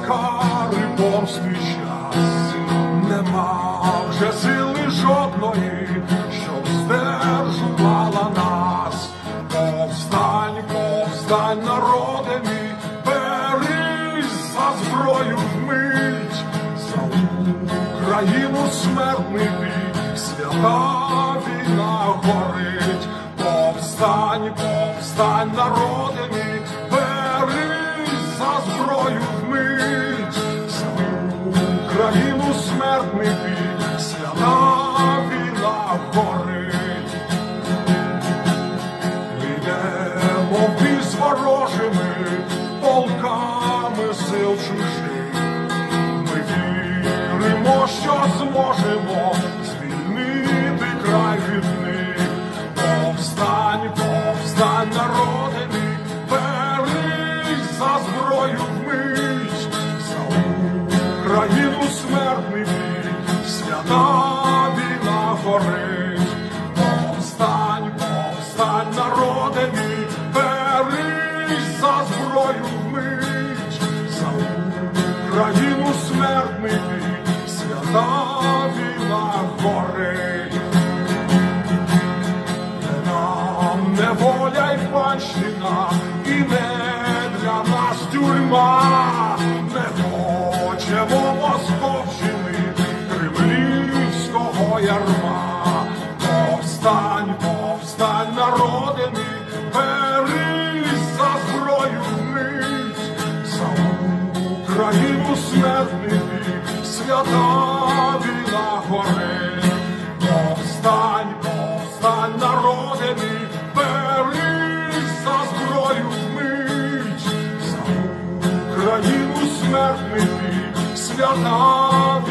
непростий час, нема вже сили жодної, щоб здержувала нас. Повстань, повстань, народе мій, берись за зброю вмить, за Україну смертний бій, свята війна горить, повстань, повстань, народе мій, берись за зброю зможемо звільнити край від них. Повстань, повстань, народи берись за зброю Україну смертний бій, свята війна горить. Не нам неволя й панщина, і не для нас тюрма, не хочемо московщини, кремлівського ярма. Повстань, повстань, народи мій, свята біла гори, Повстань, повстань, народи мій, за зброю вмить, за Україну смертний свята